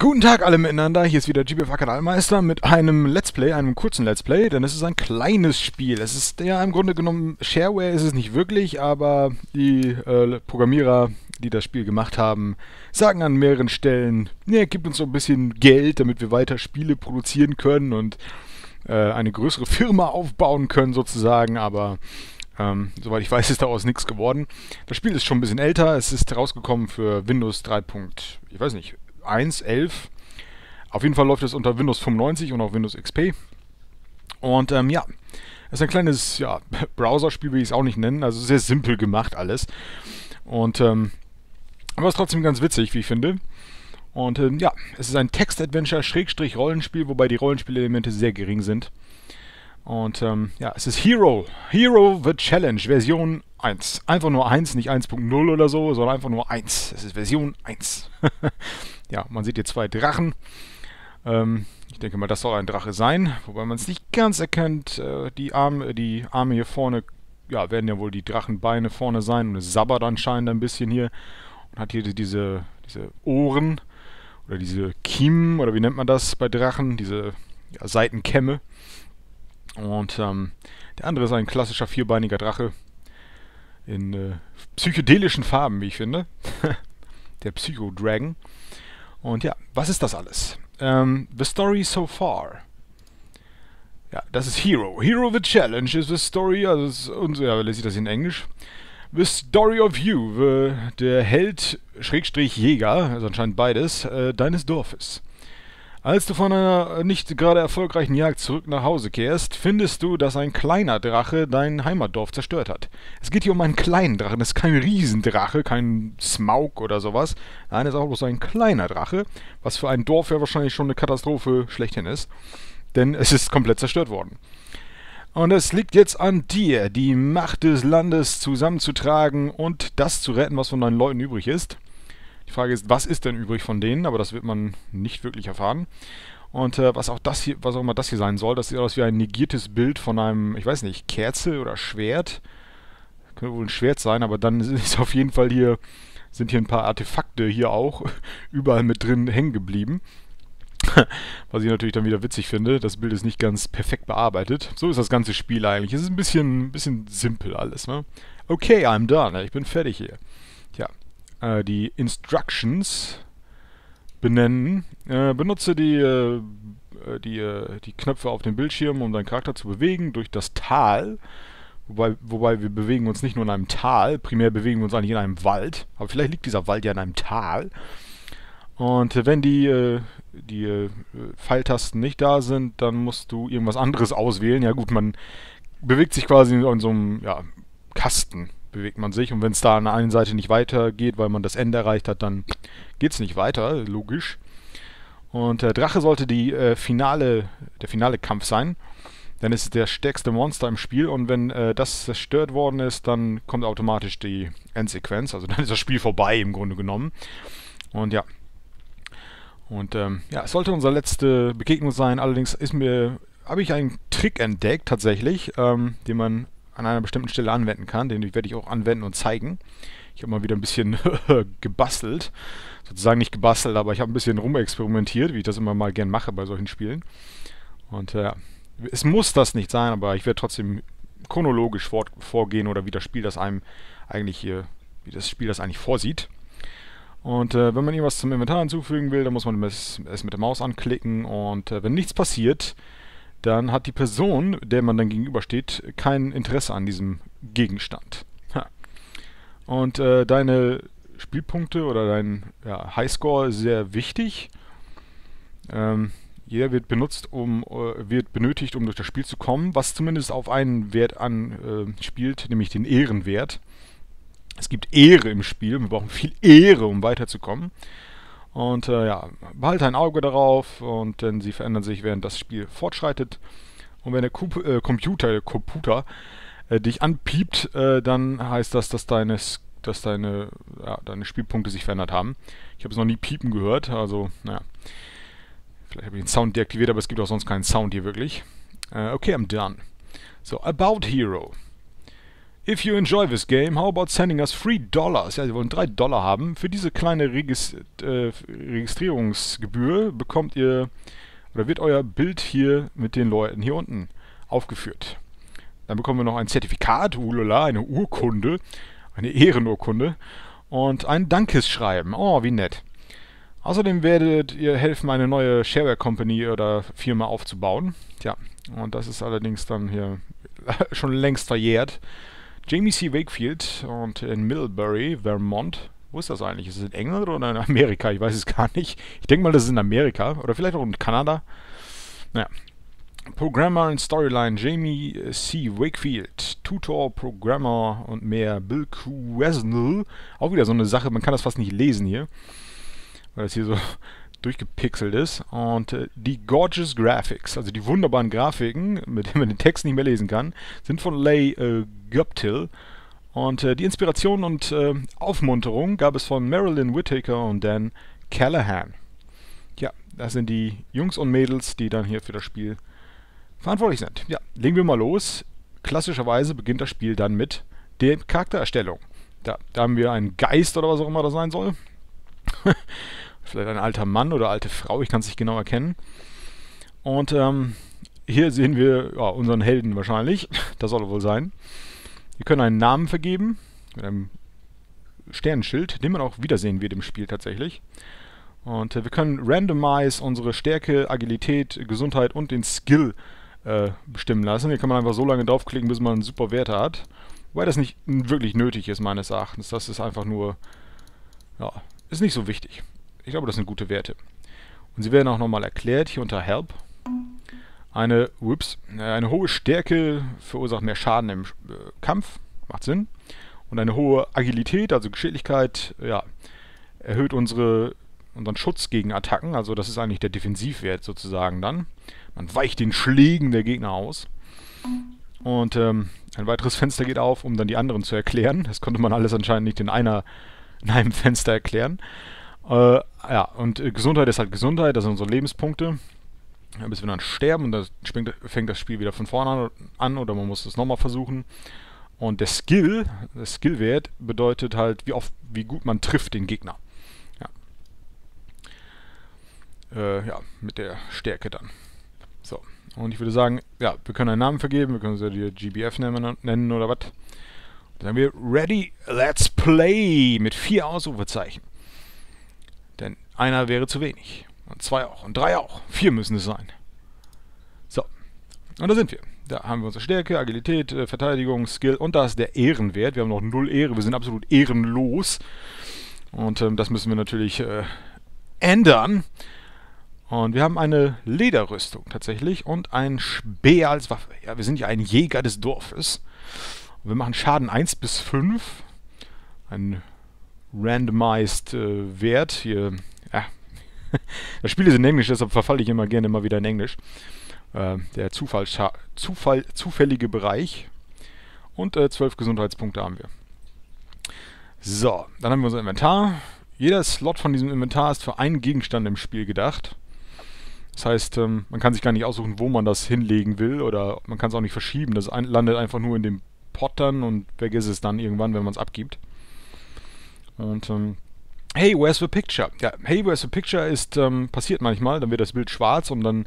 Guten Tag alle miteinander, hier ist wieder GBF Kanalmeister mit einem Let's Play, einem kurzen Let's Play, denn es ist ein kleines Spiel. Es ist ja im Grunde genommen, Shareware ist es nicht wirklich, aber die äh, Programmierer, die das Spiel gemacht haben, sagen an mehreren Stellen, ne, gibt uns so ein bisschen Geld, damit wir weiter Spiele produzieren können und äh, eine größere Firma aufbauen können sozusagen, aber ähm, soweit ich weiß, ist daraus nichts geworden. Das Spiel ist schon ein bisschen älter, es ist rausgekommen für Windows 3. ich weiß nicht, 1, 11. Auf jeden Fall läuft es unter Windows 95 und auch Windows XP. Und ähm, ja, es ist ein kleines ja, Browserspiel, will ich es auch nicht nennen. Also sehr simpel gemacht alles. Und ähm, aber es ist trotzdem ganz witzig, wie ich finde. Und ähm, ja, es ist ein Text-Adventure-Rollenspiel, wobei die Rollenspielelemente sehr gering sind. Und ähm, ja, es ist Hero. Hero The Challenge, Version 1. Einfach nur 1, nicht 1.0 oder so, sondern einfach nur 1. Es ist Version 1. ja, man sieht hier zwei Drachen. Ähm, ich denke mal, das soll ein Drache sein, wobei man es nicht ganz erkennt. Äh, die, Arme, die Arme hier vorne, ja, werden ja wohl die Drachenbeine vorne sein und es sabbert anscheinend ein bisschen hier und hat hier diese, diese Ohren oder diese Kiemen oder wie nennt man das bei Drachen, diese ja, Seitenkämme. Und ähm, der andere ist ein klassischer vierbeiniger Drache in äh, psychedelischen Farben, wie ich finde. der Psycho-Dragon. Und ja, was ist das alles? Ähm, the Story So Far. Ja, das ist Hero. Hero the Challenge is the story, also ist, und, ja, lese ich das in Englisch. The Story of You, the, der Held, Schrägstrich Jäger, also anscheinend beides, äh, deines Dorfes. Als du von einer nicht gerade erfolgreichen Jagd zurück nach Hause kehrst, findest du, dass ein kleiner Drache dein Heimatdorf zerstört hat. Es geht hier um einen kleinen Drachen, das ist kein Riesendrache, kein Smaug oder sowas. Nein, es ist auch bloß ein kleiner Drache, was für ein Dorf ja wahrscheinlich schon eine Katastrophe schlechthin ist. Denn es ist komplett zerstört worden. Und es liegt jetzt an dir, die Macht des Landes zusammenzutragen und das zu retten, was von deinen Leuten übrig ist. Die Frage ist, was ist denn übrig von denen? Aber das wird man nicht wirklich erfahren. Und äh, was auch das hier, was auch immer das hier sein soll, das sieht aus wie ein negiertes Bild von einem, ich weiß nicht, Kerze oder Schwert. Könnte wohl ein Schwert sein, aber dann ist auf jeden Fall hier, sind hier ein paar Artefakte hier auch überall mit drin hängen geblieben. Was ich natürlich dann wieder witzig finde. Das Bild ist nicht ganz perfekt bearbeitet. So ist das ganze Spiel eigentlich. Es ist ein bisschen, bisschen simpel alles. Ne? Okay, I'm done. Ich bin fertig hier. Äh, die Instructions benennen. Äh, benutze die, äh, die, äh, die Knöpfe auf dem Bildschirm, um deinen Charakter zu bewegen durch das Tal. Wobei, wobei wir bewegen uns nicht nur in einem Tal, primär bewegen wir uns eigentlich in einem Wald. Aber vielleicht liegt dieser Wald ja in einem Tal. Und äh, wenn die, äh, die Pfeiltasten nicht da sind, dann musst du irgendwas anderes auswählen. Ja gut, man bewegt sich quasi in so einem ja, Kasten bewegt man sich. Und wenn es da an der einen Seite nicht weitergeht, weil man das Ende erreicht hat, dann geht es nicht weiter, logisch. Und der Drache sollte die äh, finale, der finale Kampf sein. Denn es ist der stärkste Monster im Spiel und wenn äh, das zerstört worden ist, dann kommt automatisch die Endsequenz. Also dann ist das Spiel vorbei im Grunde genommen. Und ja. Und ähm, ja, es sollte unsere letzte Begegnung sein. Allerdings ist mir, habe ich einen Trick entdeckt tatsächlich, ähm, den man an einer bestimmten Stelle anwenden kann. Den werde ich auch anwenden und zeigen. Ich habe mal wieder ein bisschen gebastelt. Sozusagen nicht gebastelt, aber ich habe ein bisschen rumexperimentiert, wie ich das immer mal gern mache bei solchen Spielen. Und äh, es muss das nicht sein, aber ich werde trotzdem chronologisch vor, vorgehen oder wie das Spiel das einem eigentlich hier, wie das Spiel das eigentlich vorsieht. Und äh, wenn man irgendwas zum Inventar hinzufügen will, dann muss man es, mit der Maus anklicken und äh, wenn nichts passiert, dann hat die Person, der man dann gegenübersteht, kein Interesse an diesem Gegenstand. Und äh, deine Spielpunkte oder dein ja, Highscore ist sehr wichtig. Ähm, jeder wird benutzt, um äh, wird benötigt, um durch das Spiel zu kommen, was zumindest auf einen Wert anspielt, äh, nämlich den Ehrenwert. Es gibt Ehre im Spiel, wir brauchen viel Ehre, um weiterzukommen. Und äh, ja, behalte ein Auge darauf und denn sie verändern sich, während das Spiel fortschreitet. Und wenn der Kup äh, Computer, Computer äh, dich anpiept, äh, dann heißt das, dass deine, dass deine, ja, deine Spielpunkte sich verändert haben. Ich habe es noch nie piepen gehört, also naja. Vielleicht habe ich den Sound deaktiviert, aber es gibt auch sonst keinen Sound hier wirklich. Äh, okay, I'm done. So, About Hero. If you enjoy this game, how about sending us 3 dollars? Ja, sie wollen 3 Dollar haben. Für diese kleine Regis äh, Registrierungsgebühr bekommt ihr, oder wird euer Bild hier mit den Leuten hier unten aufgeführt. Dann bekommen wir noch ein Zertifikat, ulala, eine Urkunde, eine Ehrenurkunde und ein Dankesschreiben. Oh, wie nett. Außerdem werdet ihr helfen, eine neue Shareware Company oder Firma aufzubauen. Tja, und das ist allerdings dann hier schon längst verjährt. Jamie C. Wakefield und in Middlebury, Vermont. Wo ist das eigentlich? Ist es in England oder in Amerika? Ich weiß es gar nicht. Ich denke mal, das ist in Amerika oder vielleicht auch in Kanada. Naja. Programmer und Storyline Jamie C. Wakefield, Tutor, Programmer und mehr Bill Quesnel. Auch wieder so eine Sache, man kann das fast nicht lesen hier, weil das hier so durchgepixelt ist. Und äh, die Gorgeous Graphics, also die wunderbaren Grafiken, mit denen man den Text nicht mehr lesen kann, sind von Leigh äh, Guptill. Und äh, die Inspiration und äh, Aufmunterung gab es von Marilyn Whittaker und Dan Callahan. Ja, das sind die Jungs und Mädels, die dann hier für das Spiel verantwortlich sind. Ja, legen wir mal los. Klassischerweise beginnt das Spiel dann mit der Charaktererstellung. Da, da haben wir einen Geist oder was auch immer das sein soll. Vielleicht ein alter Mann oder alte Frau, ich kann es nicht genau erkennen. Und ähm, hier sehen wir ja, unseren Helden wahrscheinlich. Das soll er wohl sein. Wir können einen Namen vergeben mit einem Sternenschild, den man auch wiedersehen wird im Spiel tatsächlich. Und äh, wir können randomize unsere Stärke, Agilität, Gesundheit und den Skill äh, bestimmen lassen. Hier kann man einfach so lange draufklicken, bis man einen super Werte hat. Wobei das nicht wirklich nötig ist, meines Erachtens. Das ist einfach nur, ja, ist nicht so wichtig. Ich glaube, das sind gute Werte. Und sie werden auch nochmal erklärt, hier unter Help. Eine, ups, eine hohe Stärke verursacht mehr Schaden im äh, Kampf, macht Sinn. Und eine hohe Agilität, also Geschicklichkeit, ja, erhöht unsere, unseren Schutz gegen Attacken. Also das ist eigentlich der Defensivwert sozusagen dann. Man weicht den Schlägen der Gegner aus. Und ähm, ein weiteres Fenster geht auf, um dann die anderen zu erklären. Das konnte man alles anscheinend nicht in, einer, in einem Fenster erklären. Äh, ja, und äh, Gesundheit ist halt Gesundheit, das sind unsere Lebenspunkte. Bis wir dann sterben und dann fängt das Spiel wieder von vorne an oder man muss es nochmal versuchen. Und der Skill, der Skillwert bedeutet halt, wie oft, wie gut man trifft den Gegner. Ja, äh, ja mit der Stärke dann. So, und ich würde sagen, ja, wir können einen Namen vergeben, wir können sie die GBF nennen oder was. Dann sagen wir Ready, Let's Play mit vier Ausrufezeichen. Einer wäre zu wenig. Und zwei auch. Und drei auch. Vier müssen es sein. So. Und da sind wir. Da haben wir unsere Stärke, Agilität, äh, Verteidigung, Skill und da ist der Ehrenwert. Wir haben noch null Ehre. Wir sind absolut ehrenlos. Und ähm, das müssen wir natürlich äh, ändern. Und wir haben eine Lederrüstung tatsächlich und ein Speer als Waffe. Ja, wir sind ja ein Jäger des Dorfes. Und wir machen Schaden 1 bis 5. Ein randomized äh, Wert. Hier. das Spiel ist in Englisch, deshalb verfalle ich immer gerne mal wieder in Englisch. Äh, der Zufall, Zufall, zufällige Bereich. Und äh, 12 Gesundheitspunkte haben wir. So, dann haben wir unser Inventar. Jeder Slot von diesem Inventar ist für einen Gegenstand im Spiel gedacht. Das heißt, ähm, man kann sich gar nicht aussuchen, wo man das hinlegen will oder man kann es auch nicht verschieben. Das ein landet einfach nur in dem Pot dann und weg ist es dann irgendwann, wenn man es abgibt. Und ähm, hey, where's the picture? Ja, hey, where's the picture ist ähm, passiert manchmal, dann wird das Bild schwarz und dann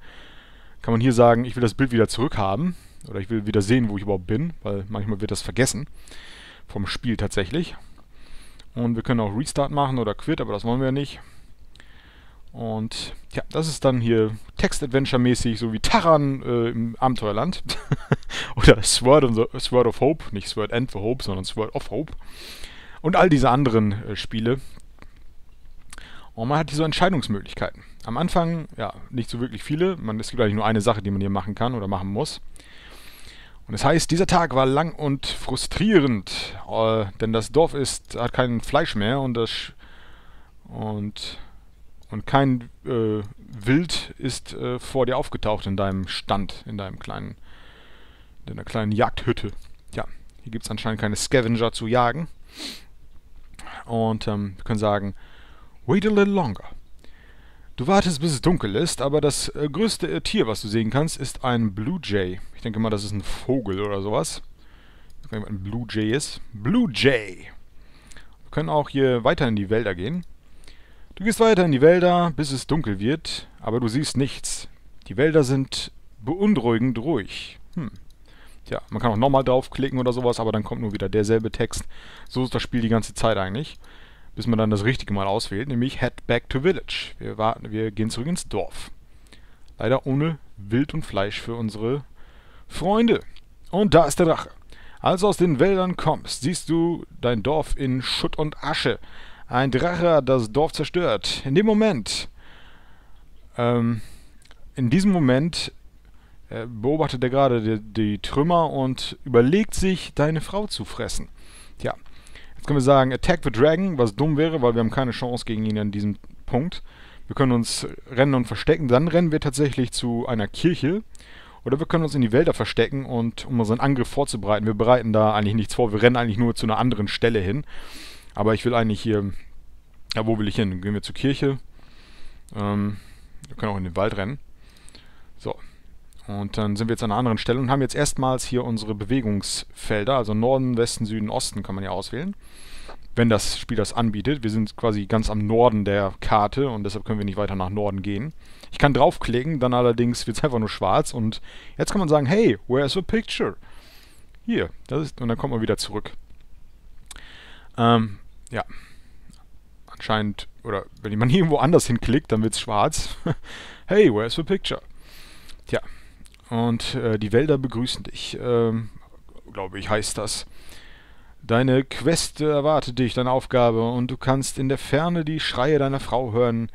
kann man hier sagen, ich will das Bild wieder zurückhaben oder ich will wieder sehen, wo ich überhaupt bin, weil manchmal wird das vergessen vom Spiel tatsächlich. Und wir können auch Restart machen oder Quit, aber das wollen wir ja nicht. Und ja, das ist dann hier Text-Adventure-mäßig, so wie Taran äh, im Abenteuerland. oder Sword, the, Sword of Hope, nicht Sword and the Hope, sondern Sword of Hope und all diese anderen äh, Spiele. Und man hat hier so Entscheidungsmöglichkeiten. Am Anfang, ja, nicht so wirklich viele. Man, es gibt eigentlich nur eine Sache, die man hier machen kann oder machen muss. Und es das heißt, dieser Tag war lang und frustrierend, äh, denn das Dorf ist, hat kein Fleisch mehr und das und und kein äh, Wild ist äh, vor dir aufgetaucht in deinem Stand, in deinem kleinen, in deiner kleinen Jagdhütte. Ja, hier gibt es anscheinend keine Scavenger zu jagen. Und ähm, wir können sagen, wait a little longer. Du wartest, bis es dunkel ist, aber das äh, größte äh, Tier, was du sehen kannst, ist ein Blue Jay. Ich denke mal, das ist ein Vogel oder sowas. gar nicht, was ein Blue Jay ist. Blue Jay. Wir können auch hier weiter in die Wälder gehen. Du gehst weiter in die Wälder, bis es dunkel wird, aber du siehst nichts. Die Wälder sind beunruhigend ruhig. Hm. Tja, man kann auch nochmal draufklicken oder sowas, aber dann kommt nur wieder derselbe Text. So ist das Spiel die ganze Zeit eigentlich. Bis man dann das richtige Mal auswählt, nämlich Head Back to Village. Wir, warten, wir gehen zurück ins Dorf. Leider ohne Wild und Fleisch für unsere Freunde. Und da ist der Drache. Als du aus den Wäldern kommst, siehst du dein Dorf in Schutt und Asche. Ein Drache hat das Dorf zerstört. In dem Moment, ähm, in diesem Moment äh, beobachtet er gerade die, die, Trümmer und überlegt sich, deine Frau zu fressen. Tja, jetzt können wir sagen, Attack the Dragon, was dumm wäre, weil wir haben keine Chance gegen ihn an diesem Punkt. Wir können uns rennen und verstecken. Dann rennen wir tatsächlich zu einer Kirche. Oder wir können uns in die Wälder verstecken und um unseren Angriff vorzubereiten. Wir bereiten da eigentlich nichts vor. Wir rennen eigentlich nur zu einer anderen Stelle hin. Aber ich will eigentlich hier... Ja, wo will ich hin? Gehen wir zur Kirche. Ähm, wir können auch in den Wald rennen. Und dann sind wir jetzt an einer anderen Stelle und haben jetzt erstmals hier unsere Bewegungsfelder. Also Norden, Westen, Süden, Osten kann man ja auswählen wenn das Spiel das anbietet. Wir sind quasi ganz am Norden der Karte und deshalb können wir nicht weiter nach Norden gehen. Ich kann draufklicken, dann allerdings wird es einfach nur schwarz und jetzt kann man sagen, hey, where's the picture? Hier, das ist, und dann kommt man wieder zurück. Ähm, ja. Anscheinend, oder wenn man irgendwo anders hinklickt, dann wird es schwarz. hey, where's the picture? Tja, und äh, die Wälder begrüßen dich, ähm, glaube ich, heißt das. Deine Quest erwartet dich, deine Aufgabe, und du kannst in der Ferne die Schreie deiner Frau hören,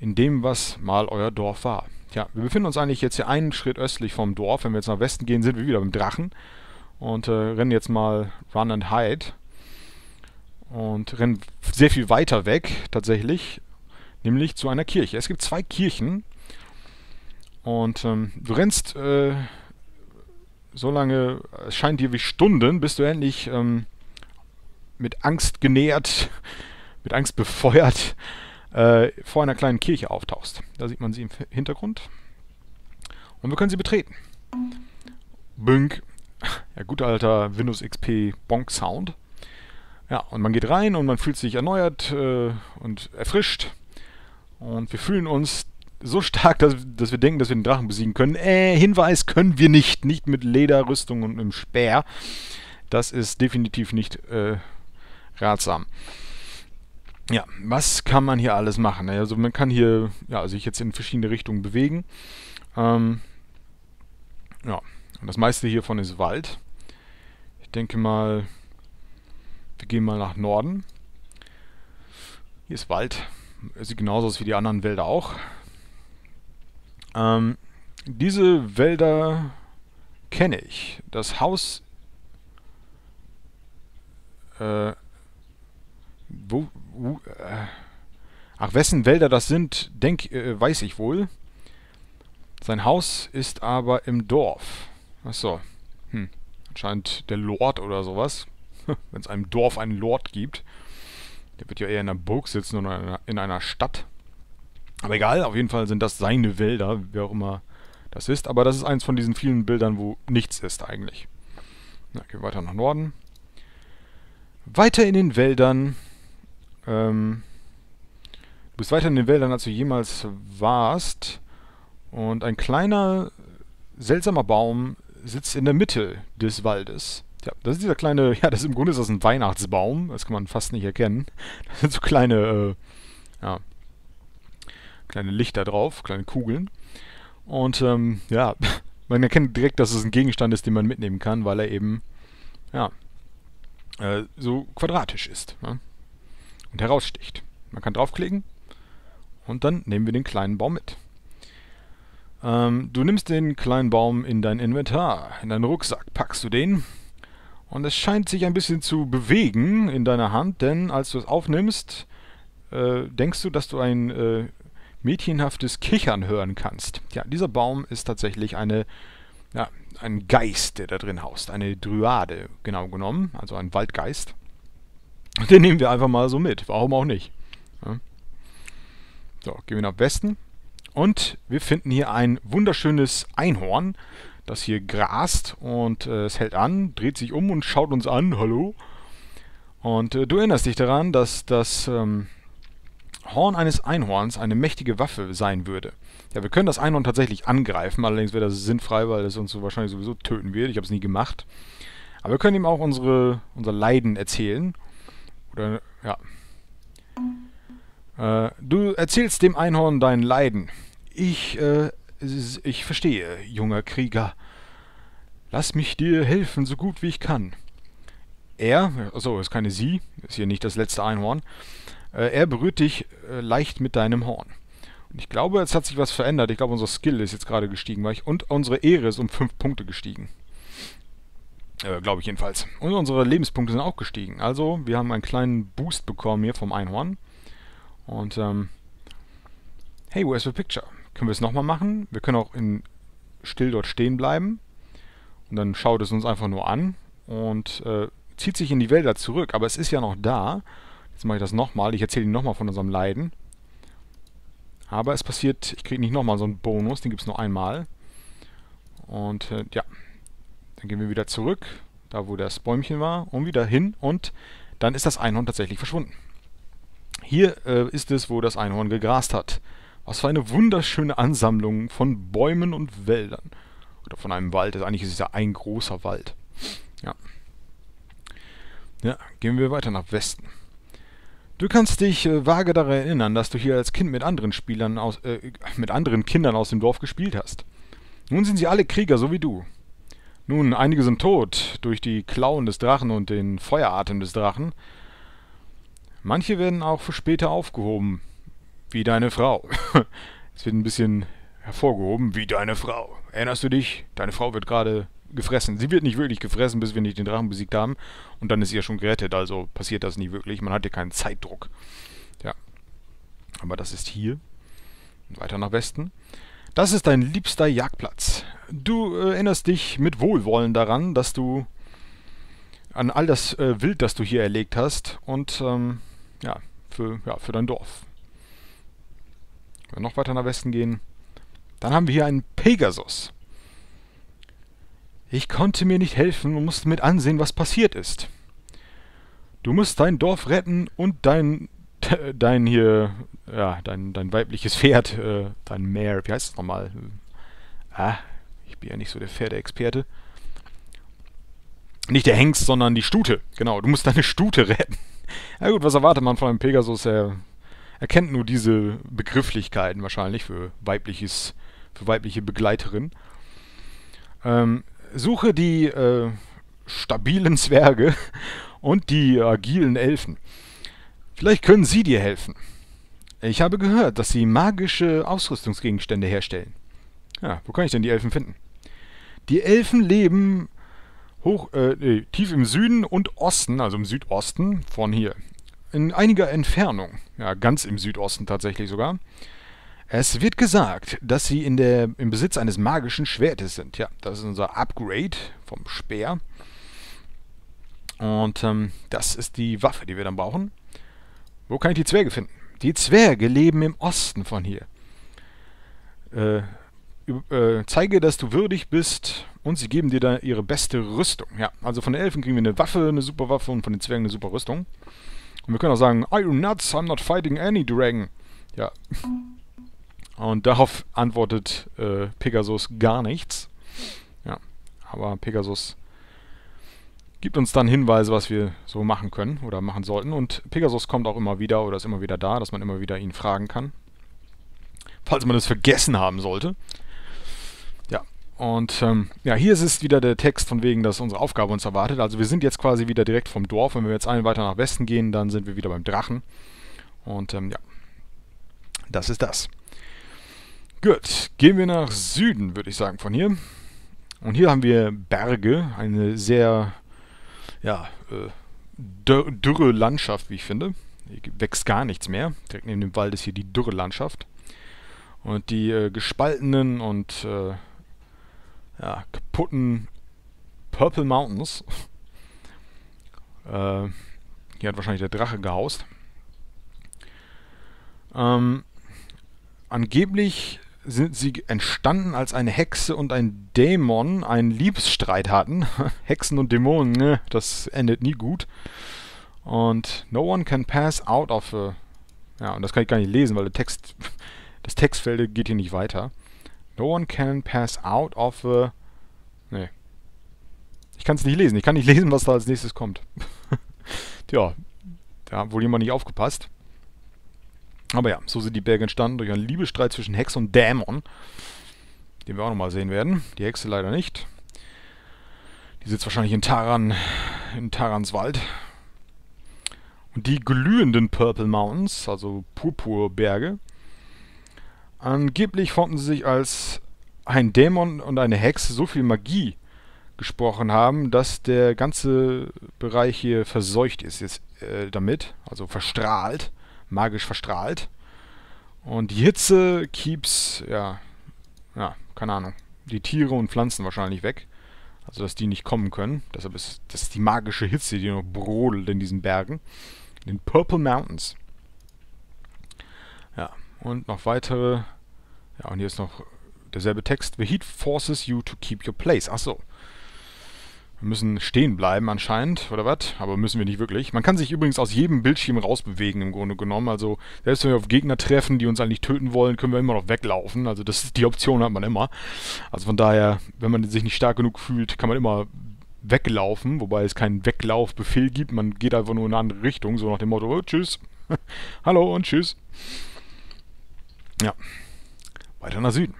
in dem, was mal euer Dorf war. Tja, wir befinden uns eigentlich jetzt hier einen Schritt östlich vom Dorf. Wenn wir jetzt nach Westen gehen, sind wir wieder beim Drachen. Und äh, rennen jetzt mal Run and Hide. Und rennen sehr viel weiter weg, tatsächlich. Nämlich zu einer Kirche. Es gibt zwei Kirchen. Und ähm, du rennst äh, so lange, es scheint dir wie Stunden, bis du endlich ähm, mit Angst genährt, mit Angst befeuert, äh, vor einer kleinen Kirche auftauchst. Da sieht man sie im Hintergrund. Und wir können sie betreten. Bünk. Ja, guter alter Windows XP Bonk Sound. Ja, und man geht rein und man fühlt sich erneuert äh, und erfrischt. Und wir fühlen uns so stark, dass, dass wir denken, dass wir den Drachen besiegen können. Äh, Hinweis können wir nicht. Nicht mit Lederrüstung und einem Speer. Das ist definitiv nicht äh, ratsam. Ja, was kann man hier alles machen? Also man kann hier ja, sich jetzt in verschiedene Richtungen bewegen. Ähm, ja, und das meiste hiervon ist Wald. Ich denke mal, wir gehen mal nach Norden. Hier ist Wald. Sieht genauso aus wie die anderen Wälder auch. Ähm, diese Wälder kenne ich. Das Haus. Äh, wo, wo äh, ach, wessen Wälder das sind, denk, äh, weiß ich wohl. Sein Haus ist aber im Dorf. Achso. Hm. Anscheinend der Lord oder sowas. Wenn es einem Dorf einen Lord gibt. Der wird ja eher in einer Burg sitzen oder in einer Stadt. Aber egal, auf jeden Fall sind das seine Wälder, wer auch immer das ist. Aber das ist eins von diesen vielen Bildern, wo nichts ist eigentlich. Na, gehen wir weiter nach Norden. Weiter in den Wäldern. Ähm, du bist weiter in den Wäldern, als du jemals warst. Und ein kleiner, seltsamer Baum sitzt in der Mitte des Waldes. Ja, das ist dieser kleine, ja, das ist im Grunde ist das ein Weihnachtsbaum. Das kann man fast nicht erkennen. Das sind so kleine, äh, ja, kleine Lichter drauf, kleine Kugeln. Und ähm, ja, man erkennt direkt, dass es ein Gegenstand ist, den man mitnehmen kann, weil er eben ja, äh, so quadratisch ist ne? und heraussticht. Man kann draufklicken und dann nehmen wir den kleinen Baum mit. Ähm, du nimmst den kleinen Baum in dein Inventar, in deinen Rucksack, packst du den und es scheint sich ein bisschen zu bewegen in deiner Hand, denn als du es aufnimmst, äh, denkst du, dass du ein äh, mädchenhaftes Kichern hören kannst. Ja, dieser Baum ist tatsächlich eine, ja, ein Geist, der da drin haust. Eine Dryade, genau genommen, also ein Waldgeist. Den nehmen wir einfach mal so mit. Warum auch nicht? Ja. So, gehen wir nach Westen. Und wir finden hier ein wunderschönes Einhorn. das hier grast und äh, es hält an, dreht sich um und schaut uns an. Hallo? Und äh, du erinnerst dich daran, dass das ähm, Horn eines Einhorns eine mächtige Waffe sein würde. Ja, wir können das Einhorn tatsächlich angreifen, allerdings wäre das sinnfrei, weil es uns so wahrscheinlich sowieso töten wird. Ich habe es nie gemacht. Aber wir können ihm auch unsere, unser Leiden erzählen. Oder, ja. Äh, du erzählst dem Einhorn dein Leiden. Ich, äh, ich verstehe, junger Krieger. Lass mich dir helfen, so gut wie ich kann. Er, also ist keine Sie, ist hier nicht das letzte Einhorn, er berührt dich äh, leicht mit deinem Horn. Und ich glaube, es hat sich was verändert. Ich glaube, unser Skill ist jetzt gerade gestiegen, ich, und unsere Ehre ist um 5 Punkte gestiegen. Äh, glaube ich jedenfalls. Und unsere Lebenspunkte sind auch gestiegen. Also, wir haben einen kleinen Boost bekommen hier vom Einhorn. Und, ähm, hey, where's the picture? Können wir es nochmal machen? Wir können auch in still dort stehen bleiben. Und dann schaut es uns einfach nur an und äh, zieht sich in die Wälder zurück. Aber es ist ja noch da. Jetzt mache ich das nochmal. Ich erzähle Ihnen nochmal von unserem Leiden. Aber es passiert, ich kriege nicht nochmal so einen Bonus, den gibt es nur einmal. Und äh, ja, dann gehen wir wieder zurück, da wo das Bäumchen war, und wieder hin und dann ist das Einhorn tatsächlich verschwunden. Hier äh, ist es, wo das Einhorn gegrast hat. Was für eine wunderschöne Ansammlung von Bäumen und Wäldern. Oder von einem Wald. Also eigentlich ist es ja ein großer Wald. Ja. Ja, gehen wir weiter nach Westen. Du kannst dich äh, vage daran erinnern, dass du hier als Kind mit anderen Spielern aus, äh, mit anderen Kindern aus dem Dorf gespielt hast. Nun sind sie alle Krieger, so wie du. Nun, einige sind tot durch die Klauen des Drachen und den Feueratem des Drachen. Manche werden auch für später aufgehoben, wie deine Frau. es wird ein bisschen hervorgehoben, wie deine Frau. Erinnerst du dich? Deine Frau wird gerade gefressen. Sie wird nicht wirklich gefressen, bis wir nicht den Drachen besiegt haben. Und dann ist sie ja schon gerettet, also passiert das nie wirklich. Man hat ja keinen Zeitdruck. Ja. Aber das ist hier. Weiter nach Westen. Das ist dein liebster Jagdplatz. Du äh, erinnerst dich mit Wohlwollen daran, dass du an all das äh, Wild, das du hier erlegt hast und ähm, ja, für, ja, für dein Dorf. Wenn wir noch weiter nach Westen gehen, dann haben wir hier einen Pegasus. Ich konnte mir nicht helfen und musste mit ansehen, was passiert ist. Du musst dein Dorf retten und dein, dein hier, ja, dein, dein weibliches Pferd, äh, dein Mare, wie heißt es nochmal? Ah, ich bin ja nicht so der Pferdeexperte. Nicht der Hengst, sondern die Stute. Genau, du musst deine Stute retten. Na gut, was erwartet man von einem Pegasus? Er, er kennt nur diese Begrifflichkeiten wahrscheinlich für weibliches, für weibliche Begleiterin. Ähm, suche die äh, stabilen Zwerge und die agilen Elfen. Vielleicht können sie dir helfen. Ich habe gehört, dass sie magische Ausrüstungsgegenstände herstellen. Ja, wo kann ich denn die Elfen finden? Die Elfen leben hoch, äh, tief im Süden und Osten, also im Südosten von hier. In einiger Entfernung. Ja, ganz im Südosten tatsächlich sogar. Es wird gesagt, dass sie in der, im Besitz eines magischen Schwertes sind. Ja, das ist unser Upgrade vom Speer. Und ähm, das ist die Waffe, die wir dann brauchen. Wo kann ich die Zwerge finden? Die Zwerge leben im Osten von hier. Äh, äh, zeige, dass du würdig bist und sie geben dir da ihre beste Rüstung. Ja, also von den Elfen kriegen wir eine Waffe, eine super Waffe und von den Zwergen eine super Rüstung. Und wir können auch sagen, Are you nuts? I'm not fighting any dragon. Ja. Und darauf antwortet äh, Pegasus gar nichts. Ja, aber Pegasus gibt uns dann Hinweise, was wir so machen können oder machen sollten. Und Pegasus kommt auch immer wieder oder ist immer wieder da, dass man immer wieder ihn fragen kann. Falls man es vergessen haben sollte. Ja, und ähm, ja, hier ist es wieder der Text von wegen, dass unsere Aufgabe uns erwartet. Also wir sind jetzt quasi wieder direkt vom Dorf. Wenn wir jetzt einen weiter nach Westen gehen, dann sind wir wieder beim Drachen. Und ähm, ja, das ist das. Gut, gehen wir nach Süden, würde ich sagen, von hier. Und hier haben wir Berge, eine sehr ja, äh, dürre Landschaft, wie ich finde. Hier wächst gar nichts mehr. Direkt neben dem Wald ist hier die dürre Landschaft. Und die äh, gespaltenen und äh, ja, kaputten Purple Mountains. äh, hier hat wahrscheinlich der Drache gehaust. Ähm, angeblich sind sie entstanden, als eine Hexe und ein Dämon einen Liebesstreit hatten. Hexen und Dämonen, ne, das endet nie gut. Und no one can pass out of a... Ja, und das kann ich gar nicht lesen, weil der Text, das Textfeld geht hier nicht weiter. No one can pass out of a... Nee. Ich kann es nicht lesen. Ich kann nicht lesen, was da als nächstes kommt. Tja, da hat wohl jemand nicht aufgepasst. Aber ja, so sind die Berge entstanden durch einen Liebesstreit zwischen Hex und Dämon. Den wir auch nochmal sehen werden. Die Hexe leider nicht. Die sitzt wahrscheinlich in Taran, in Tarans Wald. Und die glühenden Purple Mountains, also Purpurberge, angeblich fanden sie sich als ein Dämon und eine Hexe so viel Magie gesprochen haben, dass der ganze Bereich hier verseucht ist jetzt äh, damit, also verstrahlt magisch verstrahlt. Und die Hitze keeps, ja, ja, keine Ahnung, die Tiere und Pflanzen wahrscheinlich weg. Also, dass die nicht kommen können. Deshalb ist das die magische Hitze, die noch brodelt in diesen Bergen. In den Purple Mountains. Ja, und noch weitere. Ja, und hier ist noch derselbe Text. The heat forces you to keep your place. Achso. Wir müssen stehen bleiben anscheinend, oder was? Aber müssen wir nicht wirklich. Man kann sich übrigens aus jedem Bildschirm rausbewegen im Grunde genommen. Also selbst wenn wir auf Gegner treffen, die uns eigentlich töten wollen, können wir immer noch weglaufen. Also das ist, die Option hat man immer. Also von daher, wenn man sich nicht stark genug fühlt, kann man immer weglaufen, wobei es keinen Weglaufbefehl gibt. Man geht einfach nur in eine andere Richtung, so nach dem Motto, oh, tschüss, hallo und tschüss. Ja, weiter nach Süden.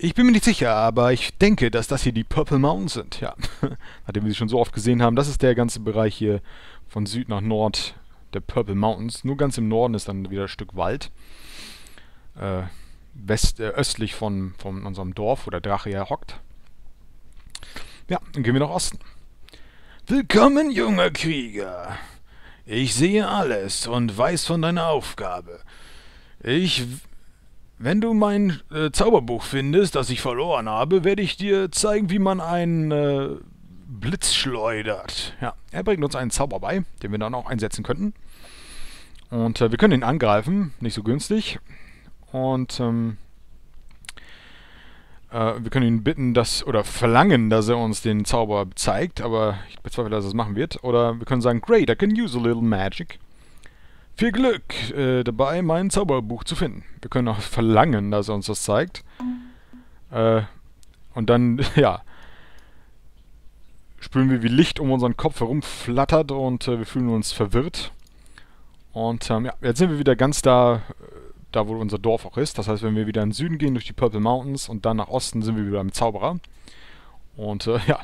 Ich bin mir nicht sicher, aber ich denke, dass das hier die Purple Mountains sind. Ja, nachdem wir sie schon so oft gesehen haben. Das ist der ganze Bereich hier von Süd nach Nord der Purple Mountains. Nur ganz im Norden ist dann wieder ein Stück Wald. Äh, west, äh, östlich von, von unserem Dorf, wo der Drache ja hockt. Ja, dann gehen wir nach Osten. Willkommen, junger Krieger. Ich sehe alles und weiß von deiner Aufgabe. Ich wenn du mein äh, Zauberbuch findest, das ich verloren habe, werde ich dir zeigen, wie man einen äh, Blitz schleudert. Ja, er bringt uns einen Zauber bei, den wir dann auch einsetzen könnten. Und äh, wir können ihn angreifen, nicht so günstig. Und ähm, äh, wir können ihn bitten, dass oder verlangen, dass er uns den Zauber zeigt, aber ich bezweifle, dass er es machen wird. Oder wir können sagen, great, I can use a little magic. Viel Glück äh, dabei, mein Zauberbuch zu finden. Wir können auch verlangen, dass er uns das zeigt. Äh, und dann, ja, spüren wir, wie Licht um unseren Kopf herum flattert und äh, wir fühlen uns verwirrt. Und ähm, ja, jetzt sind wir wieder ganz da, äh, da wo unser Dorf auch ist. Das heißt, wenn wir wieder in den Süden gehen durch die Purple Mountains und dann nach Osten sind wir wieder im Zauberer. Und äh, ja,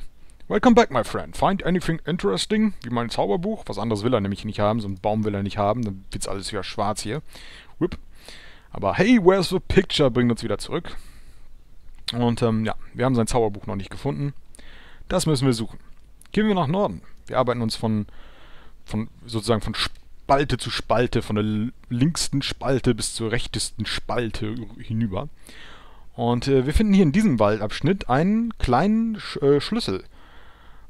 Welcome back, my friend. Find anything interesting? Wie mein Zauberbuch. Was anderes will er nämlich nicht haben. So einen Baum will er nicht haben. Dann wird's alles wieder schwarz hier. Whip. Aber hey, where's the picture? Bringt uns wieder zurück. Und ähm, ja, wir haben sein Zauberbuch noch nicht gefunden. Das müssen wir suchen. Gehen wir nach Norden. Wir arbeiten uns von, von sozusagen von Spalte zu Spalte, von der linksten Spalte bis zur rechtesten Spalte hinüber. Und äh, wir finden hier in diesem Waldabschnitt einen kleinen Sch äh, Schlüssel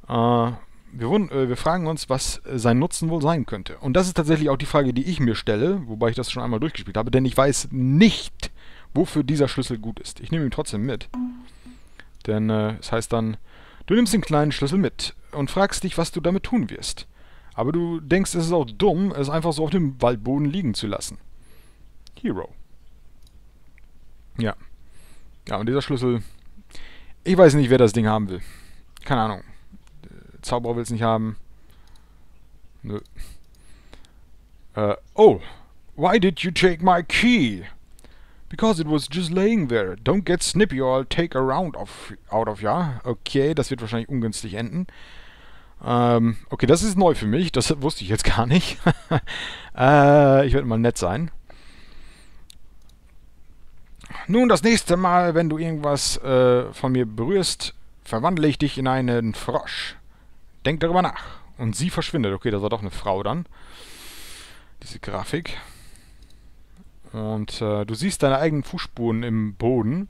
äh, wir, äh, wir, fragen uns, was sein Nutzen wohl sein könnte. Und das ist tatsächlich auch die Frage, die ich mir stelle, wobei ich das schon einmal durchgespielt habe, denn ich weiß nicht, wofür dieser Schlüssel gut ist. Ich nehme ihn trotzdem mit. Denn äh, es heißt dann, du nimmst den kleinen Schlüssel mit und fragst dich, was du damit tun wirst. Aber du denkst, es ist auch dumm, es einfach so auf dem Waldboden liegen zu lassen. Hero. Ja. Ja, und dieser Schlüssel, ich weiß nicht, wer das Ding haben will. Keine Ahnung. Zauberer will es nicht haben. Nö. Uh, oh, why did you take my key? Because it was just laying there. Don't get snippy or I'll take a round of, out of ya. Okay, das wird wahrscheinlich ungünstig enden. Ähm, okay, das ist neu für mich. Das wusste ich jetzt gar nicht. äh, ich werde mal nett sein. Nun, das nächste Mal, wenn du irgendwas äh, von mir berührst, verwandle ich dich in einen Frosch. Denkt darüber nach. Und sie verschwindet. Okay, das war doch eine Frau dann. Diese Grafik. Und äh, du siehst deine eigenen Fußspuren im Boden.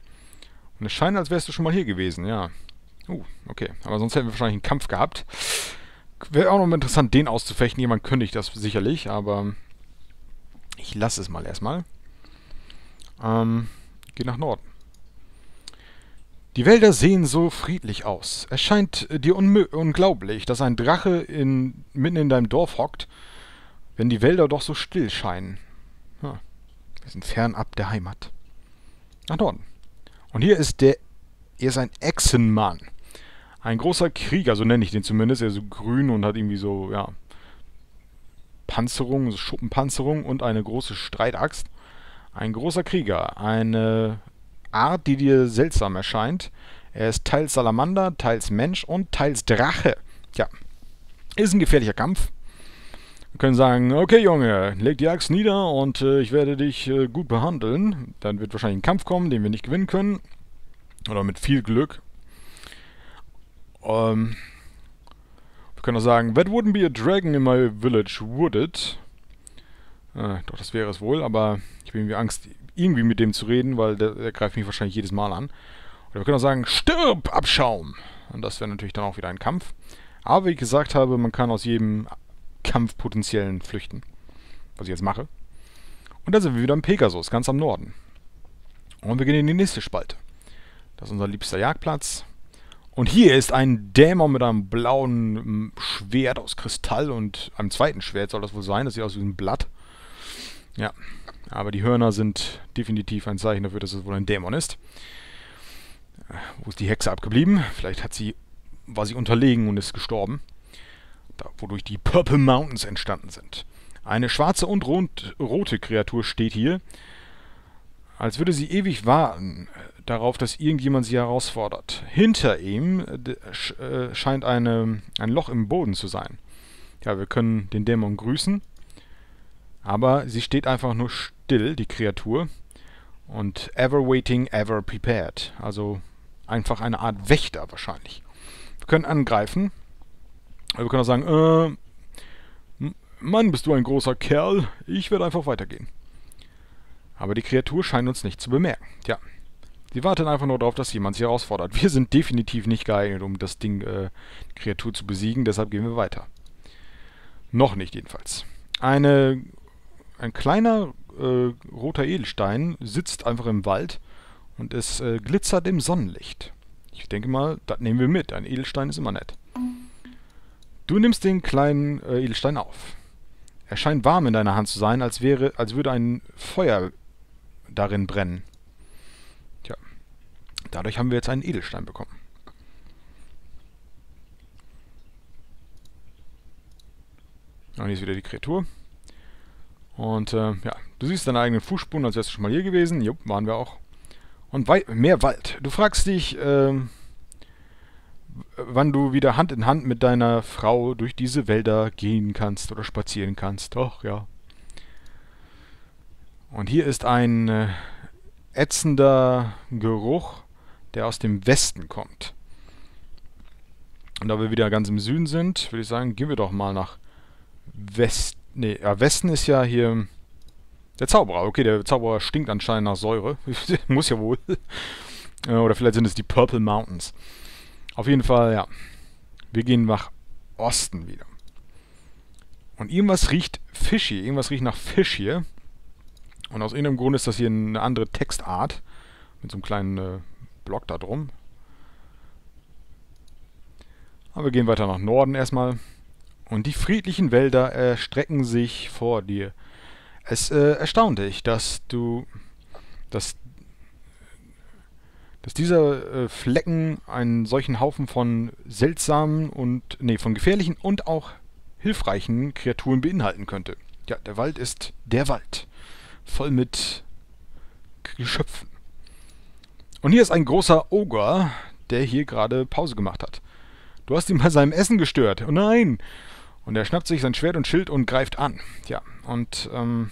Und es scheint, als wärst du schon mal hier gewesen, ja. Uh, okay. Aber sonst hätten wir wahrscheinlich einen Kampf gehabt. Wäre auch noch mal interessant, den auszufechten. Jemand könnte ich das sicherlich, aber ich lasse es mal erstmal. Ähm, Geh nach Norden. Die Wälder sehen so friedlich aus. Es scheint dir unglaublich, dass ein Drache in, mitten in deinem Dorf hockt, wenn die Wälder doch so still scheinen. Ja, wir sind fernab der Heimat. Nach Norden. Und hier ist der, er ist ein Echsenmann. Ein großer Krieger, so nenne ich den zumindest. Er ist so grün und hat irgendwie so, ja, Panzerung, so Schuppenpanzerung und eine große Streitaxt. Ein großer Krieger. Eine Art, die dir seltsam erscheint. Er ist teils Salamander, teils Mensch und teils Drache. Ja, ist ein gefährlicher Kampf. Wir können sagen, okay Junge, leg die Axt nieder und äh, ich werde dich äh, gut behandeln. Dann wird wahrscheinlich ein Kampf kommen, den wir nicht gewinnen können. Oder mit viel Glück. Ähm, wir können auch sagen, that wouldn't be a dragon in my village, would it? Äh, doch, das wäre es wohl, aber ich habe irgendwie Angst, irgendwie mit dem zu reden, weil der, der greift mich wahrscheinlich jedes Mal an. Oder wir können auch sagen, stirb, Abschaum! Und das wäre natürlich dann auch wieder ein Kampf. Aber wie ich gesagt habe, man kann aus jedem Kampfpotenziellen flüchten. Was ich jetzt mache. Und da sind wir wieder im Pegasus, ganz am Norden. Und wir gehen in die nächste Spalte. Das ist unser liebster Jagdplatz. Und hier ist ein Dämon mit einem blauen mm, Schwert aus Kristall und einem zweiten Schwert soll das wohl sein. Das sieht aus wie ein Blatt. Ja, aber die Hörner sind definitiv ein Zeichen dafür, dass es wohl ein Dämon ist. Wo ist die Hexe abgeblieben? Vielleicht hat sie, war sie unterlegen und ist gestorben. Da, wodurch die Purple Mountains entstanden sind. Eine schwarze und rot, rote Kreatur steht hier, als würde sie ewig warten äh, darauf, dass irgendjemand sie herausfordert. Hinter ihm äh, scheint eine, ein Loch im Boden zu sein. Ja, wir können den Dämon grüßen, aber sie steht einfach nur still, die Kreatur. Und ever waiting, ever prepared. Also einfach eine Art Wächter wahrscheinlich. Wir können angreifen. Wir können auch sagen, äh, Mann, bist du ein großer Kerl. Ich werde einfach weitergehen. Aber die Kreatur scheint uns nicht zu bemerken. Tja, sie wartet einfach nur darauf, dass jemand sie herausfordert. Wir sind definitiv nicht geeignet, um das Ding, äh, die Kreatur zu besiegen, deshalb gehen wir weiter. Noch nicht jedenfalls. Eine, ein kleiner äh, roter Edelstein sitzt einfach im Wald und es äh, glitzert im Sonnenlicht. Ich denke mal, das nehmen wir mit. Ein Edelstein ist immer nett. Du nimmst den kleinen äh, Edelstein auf. Er scheint warm in deiner Hand zu sein, als wäre, als würde ein Feuer darin brennen. Tja, dadurch haben wir jetzt einen Edelstein bekommen. Und hier ist wieder die Kreatur. Und äh, ja, du siehst deine eigenen Fußspuren, als wärst du schon mal hier gewesen. Jupp, waren wir auch. Und wei mehr Wald. Du fragst dich, äh, wann du wieder Hand in Hand mit deiner Frau durch diese Wälder gehen kannst oder spazieren kannst. Doch, ja. Und hier ist ein äh, ätzender Geruch, der aus dem Westen kommt. Und da wir wieder ganz im Süden sind, würde ich sagen, gehen wir doch mal nach Westen. Nee, ja, Westen ist ja hier der Zauberer. Okay, der Zauberer stinkt anscheinend nach Säure. Muss ja wohl. Oder vielleicht sind es die Purple Mountains. Auf jeden Fall, ja. Wir gehen nach Osten wieder. Und irgendwas riecht fishy. Irgendwas riecht nach Fisch hier. Und aus irgendeinem Grund ist das hier eine andere Textart. Mit so einem kleinen äh, Block da drum. Aber wir gehen weiter nach Norden erstmal. Und die friedlichen Wälder erstrecken sich vor dir. Es äh, erstaunt dich, dass du, dass, dass dieser äh, Flecken einen solchen Haufen von seltsamen und, nee, von gefährlichen und auch hilfreichen Kreaturen beinhalten könnte. Ja, der Wald ist der Wald. Voll mit Geschöpfen. Und hier ist ein großer Ogre, der hier gerade Pause gemacht hat. Du hast ihn bei seinem Essen gestört. Oh nein! Und er schnappt sich sein Schwert und Schild und greift an. Ja, und ähm,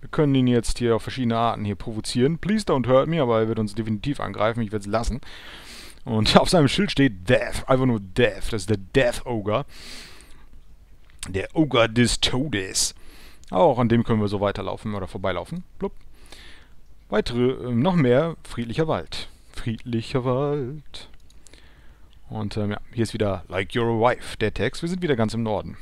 wir können ihn jetzt hier auf verschiedene Arten hier provozieren. Please don't hurt me, aber er wird uns definitiv angreifen. Ich werde es lassen. Und auf seinem Schild steht Death. Einfach nur Death. Das ist der Death Ogre. Der Ogre des Todes. Auch an dem können wir so weiterlaufen oder vorbeilaufen. Blub. Weitere, äh, noch mehr friedlicher Wald. Friedlicher Wald. Und ähm, ja, hier ist wieder Like Your Wife, der Text. Wir sind wieder ganz im Norden.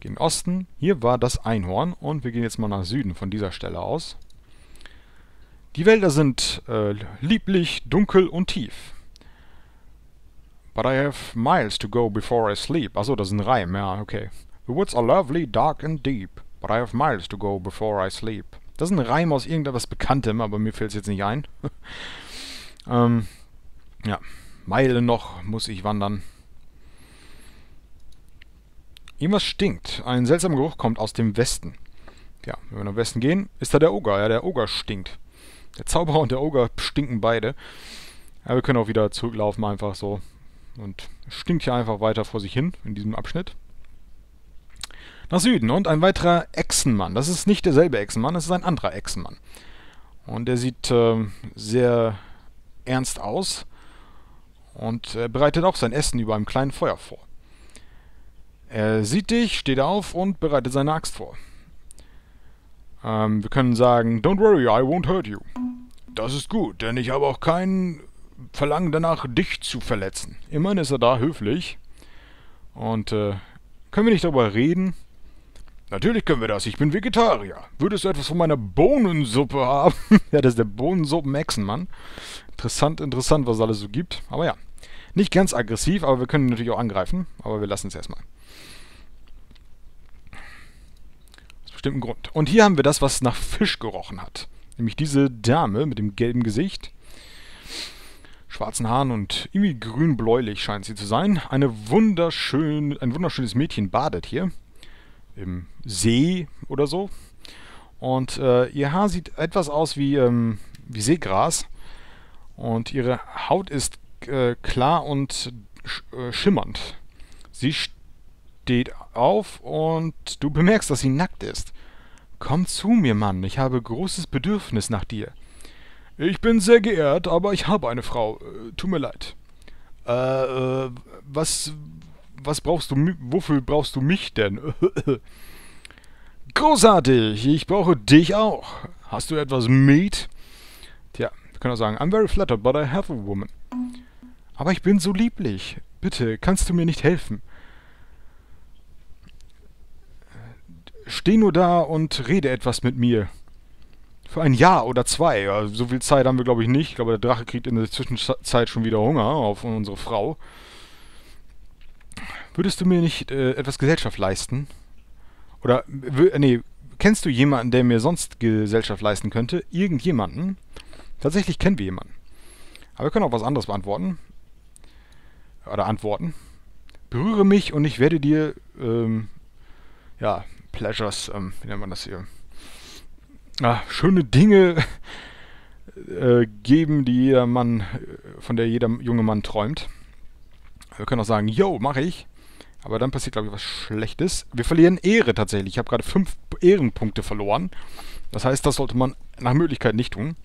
Gehen Osten. Hier war das Einhorn und wir gehen jetzt mal nach Süden von dieser Stelle aus. Die Wälder sind äh, lieblich, dunkel und tief. But I have miles to go before I sleep. Achso, das ist ein Reim, ja, okay. The woods are lovely, dark and deep. But I have miles to go before I sleep. Das ist ein Reim aus irgendetwas Bekanntem, aber mir fällt es jetzt nicht ein. ähm, ja, Meilen noch muss ich wandern. Irgendwas stinkt. Ein seltsamer Geruch kommt aus dem Westen. Ja, wenn wir nach Westen gehen, ist da der Oger. Ja, der Oger stinkt. Der Zauberer und der Oger stinken beide. Ja, wir können auch wieder zurücklaufen einfach so. Und stinkt hier einfach weiter vor sich hin in diesem Abschnitt. Nach Süden und ein weiterer Echsenmann. Das ist nicht derselbe Echsenmann, das ist ein anderer Echsenmann. Und der sieht äh, sehr ernst aus und äh, bereitet auch sein Essen über einem kleinen Feuer vor. Er sieht dich, steht auf und bereitet seine Axt vor. Ähm, wir können sagen, Don't worry, I won't hurt you. Das ist gut, denn ich habe auch kein Verlangen danach, dich zu verletzen. Immerhin ist er da höflich. Und äh, können wir nicht darüber reden? Natürlich können wir das, ich bin Vegetarier. Würdest du etwas von meiner Bohnensuppe haben? ja, das ist der Bohnensuppen-Hexenmann. Interessant, interessant, was es alles so gibt. Aber ja, nicht ganz aggressiv, aber wir können natürlich auch angreifen. Aber wir lassen es erstmal. bestimmten Grund. Und hier haben wir das, was nach Fisch gerochen hat. Nämlich diese Dame mit dem gelben Gesicht, schwarzen Haaren und irgendwie grün-bläulich scheint sie zu sein. Eine wunderschön, ein wunderschönes Mädchen badet hier im See oder so. Und äh, ihr Haar sieht etwas aus wie, ähm, wie Seegras. Und ihre Haut ist äh, klar und sch äh, schimmernd. Sie steht auf und du bemerkst, dass sie nackt ist. Komm zu mir, Mann, ich habe großes Bedürfnis nach dir. Ich bin sehr geehrt, aber ich habe eine Frau. Äh, tut mir leid. Äh, äh, was, was brauchst du, wofür brauchst du mich denn? Großartig, ich brauche dich auch. Hast du etwas Meat? Tja, wir können auch sagen, I'm very flattered, but I have a woman. Aber ich bin so lieblich. Bitte, kannst du mir nicht helfen? Steh nur da und rede etwas mit mir. Für ein Jahr oder zwei. So viel Zeit haben wir, glaube ich, nicht. Ich glaube, der Drache kriegt in der Zwischenzeit schon wieder Hunger auf unsere Frau. Würdest du mir nicht äh, etwas Gesellschaft leisten? Oder, nee, kennst du jemanden, der mir sonst Gesellschaft leisten könnte? Irgendjemanden? Tatsächlich kennen wir jemanden. Aber wir können auch was anderes beantworten. Oder antworten. Berühre mich und ich werde dir, ähm, ja, Pleasures, ähm, wie nennt man das hier? Ah, schöne Dinge äh, geben, die jeder Mann, von der jeder junge Mann träumt. Wir können auch sagen, yo, mache ich. Aber dann passiert, glaube ich, was Schlechtes. Wir verlieren Ehre tatsächlich. Ich habe gerade fünf Ehrenpunkte verloren. Das heißt, das sollte man nach Möglichkeit nicht tun.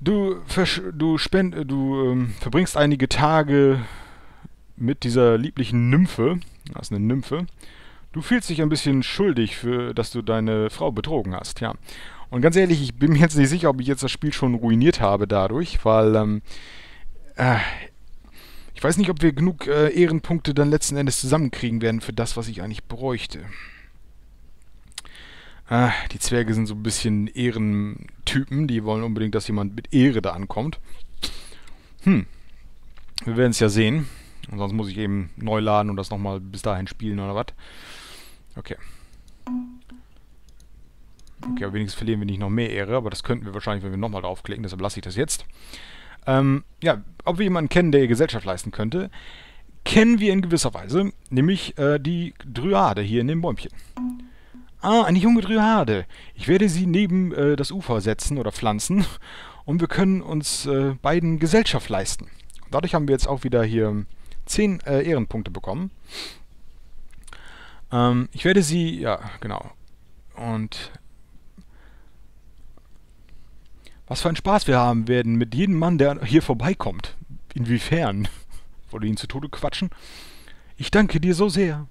Du, du, spend, du ähm, verbringst einige Tage mit dieser lieblichen Nymphe. Das ist eine Nymphe. Du fühlst dich ein bisschen schuldig, für, dass du deine Frau betrogen hast, ja. Und ganz ehrlich, ich bin mir jetzt nicht sicher, ob ich jetzt das Spiel schon ruiniert habe dadurch, weil ähm, äh, weiß nicht, ob wir genug äh, Ehrenpunkte dann letzten Endes zusammenkriegen werden für das, was ich eigentlich bräuchte. Äh, die Zwerge sind so ein bisschen Ehrentypen, die wollen unbedingt, dass jemand mit Ehre da ankommt. Hm, wir werden es ja sehen. Und sonst muss ich eben neu laden und das nochmal bis dahin spielen oder was. Okay. Okay, aber wenigstens verlieren wir nicht noch mehr Ehre, aber das könnten wir wahrscheinlich, wenn wir nochmal draufklicken, deshalb lasse ich das jetzt. Ähm, ja, ob wir jemanden kennen, der ihr Gesellschaft leisten könnte, kennen wir in gewisser Weise, nämlich äh, die Dryade hier in dem Bäumchen. Ah, eine junge Dryade. Ich werde sie neben äh, das Ufer setzen oder pflanzen und wir können uns äh, beiden Gesellschaft leisten. Dadurch haben wir jetzt auch wieder hier 10 äh, Ehrenpunkte bekommen. Ähm, ich werde sie, ja, genau. Und was für ein Spaß wir haben werden mit jedem Mann, der hier vorbeikommt. Inwiefern? Wollte ihn zu Tode quatschen? Ich danke dir so sehr.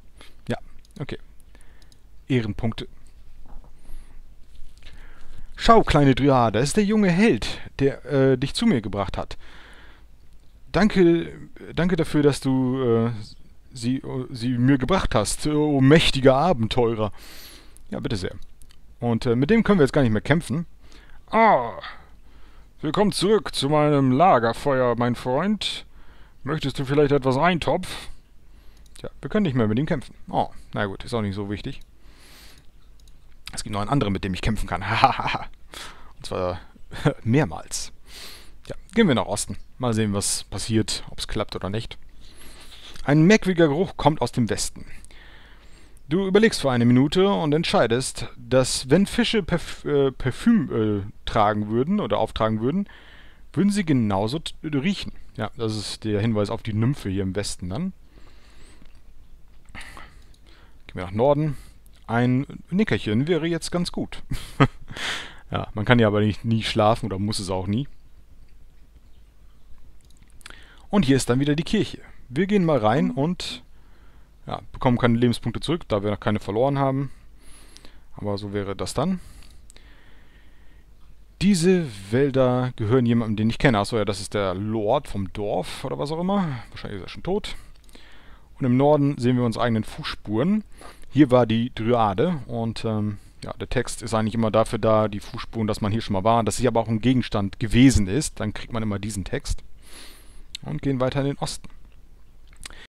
Ja, okay. Ehrenpunkte. Schau, kleine Dryade, es ist der junge Held, der äh, dich zu mir gebracht hat danke, danke dafür, dass du äh, sie, sie mir gebracht hast, oh mächtiger Abenteurer. Ja, bitte sehr. Und äh, mit dem können wir jetzt gar nicht mehr kämpfen. Ah, willkommen zurück zu meinem Lagerfeuer, mein Freund. Möchtest du vielleicht etwas Eintopf? Tja, wir können nicht mehr mit ihm kämpfen. Oh, na gut, ist auch nicht so wichtig. Es gibt noch einen anderen, mit dem ich kämpfen kann. Und zwar mehrmals. Ja, gehen wir nach Osten. Mal sehen, was passiert, ob es klappt oder nicht. Ein merkwürdiger Geruch kommt aus dem Westen. Du überlegst für eine Minute und entscheidest, dass wenn Fische Perf äh, Parfüm äh, tragen würden oder auftragen würden, würden sie genauso riechen. Ja, das ist der Hinweis auf die Nymphe hier im Westen dann. Gehen wir nach Norden. Ein Nickerchen wäre jetzt ganz gut. ja, man kann ja aber nicht, nie schlafen oder muss es auch nie. Und hier ist dann wieder die Kirche. Wir gehen mal rein und ja, bekommen keine Lebenspunkte zurück, da wir noch keine verloren haben. Aber so wäre das dann. Diese Wälder gehören jemandem, den ich kenne. Achso, ja, das ist der Lord vom Dorf oder was auch immer. Wahrscheinlich ist er schon tot. Und im Norden sehen wir unsere eigenen Fußspuren. Hier war die Dryade und ähm, ja, der Text ist eigentlich immer dafür da, die Fußspuren, dass man hier schon mal war, dass hier aber auch ein Gegenstand gewesen ist. Dann kriegt man immer diesen Text. Und gehen weiter in den Osten.